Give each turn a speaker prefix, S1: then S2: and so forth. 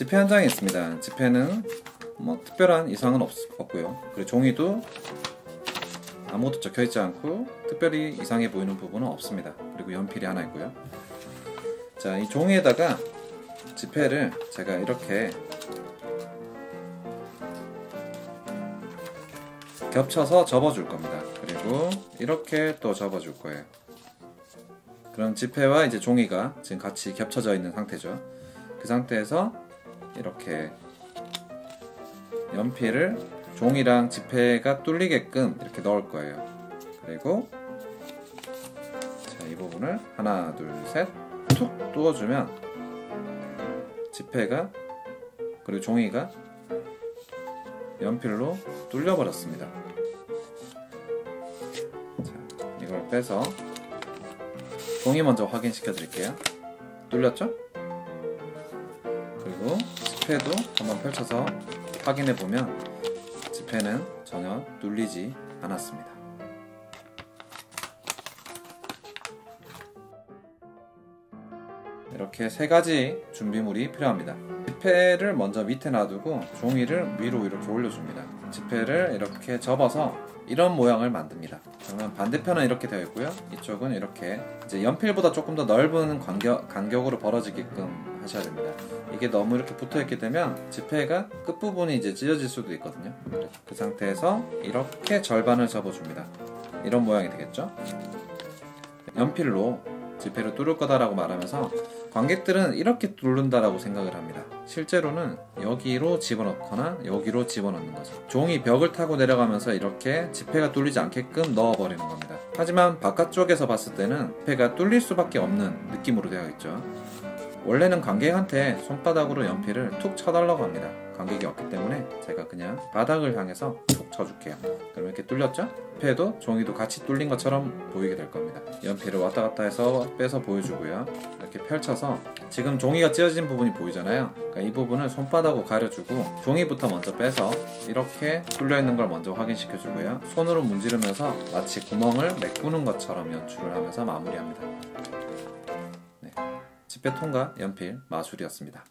S1: 지폐 한 장이 있습니다. 지폐는 뭐 특별한 이상은 없, 없고요. 그리고 종이도 아무것도 적혀 있지 않고 특별히 이상해 보이는 부분은 없습니다. 그리고 연필이 하나 있고요. 자, 이 종이에다가 지폐를 제가 이렇게 겹쳐서 접어줄 겁니다. 그리고 이렇게 또 접어줄 거예요. 그럼 지폐와 이제 종이가 지금 같이 겹쳐져 있는 상태죠. 그 상태에서 이렇게 연필을 종이랑 지폐가 뚫리게끔 이렇게 넣을 거예요. 그리고 자, 이 부분을 하나, 둘, 셋, 툭 뚫어주면 지폐가 그리고 종이가 연필로 뚫려버렸습니다. 자, 이걸 빼서 종이 먼저 확인시켜 드릴게요. 뚫렸죠? 그리고 지폐도 한번 펼쳐서 확인해 보면 지폐는 전혀 뚫리지 않았습니다. 이렇게 세 가지 준비물이 필요합니다. 지폐를 먼저 밑에 놔두고 종이를 위로 이렇게 올려줍니다. 지폐를 이렇게 접어서 이런 모양을 만듭니다. 그러면 반대편은 이렇게 되어 있고요. 이쪽은 이렇게 이제 연필보다 조금 더 넓은 간격, 간격으로 벌어지게끔 하셔야 됩니다. 이게 너무 이렇게 붙어 있게 되면 지폐가 끝부분이 이제 찢어질 수도 있거든요. 그 상태에서 이렇게 절반을 접어줍니다. 이런 모양이 되겠죠? 연필로 지폐를 뚫을 거다라고 말하면서 관객들은 이렇게 뚫는다라고 생각을 합니다. 실제로는 여기로 집어넣거나 여기로 집어넣는 거죠. 종이 벽을 타고 내려가면서 이렇게 지폐가 뚫리지 않게끔 넣어버리는 겁니다. 하지만 바깥쪽에서 봤을 때는 지폐가 뚫릴 수밖에 없는 느낌으로 되어 있죠. 원래는 관객한테 손바닥으로 연필을 툭 쳐달라고 합니다. 관객이 없기 때문에 제가 그냥 바닥을 향해서 툭 쳐줄게요. 그럼 이렇게 뚫렸죠? 패도 종이도 같이 뚫린 것처럼 보이게 될 겁니다. 연필을 왔다 갔다 해서 빼서 보여주고요. 이렇게 펼쳐서 지금 종이가 찢어진 부분이 보이잖아요. 그러니까 이 부분을 손바닥으로 가려주고 종이부터 먼저 빼서 이렇게 뚫려 있는 걸 먼저 확인시켜 주고요. 손으로 문지르면서 마치 구멍을 메꾸는 것처럼 연출을 하면서 마무리합니다. 네. 지폐 통과 연필 마술이었습니다.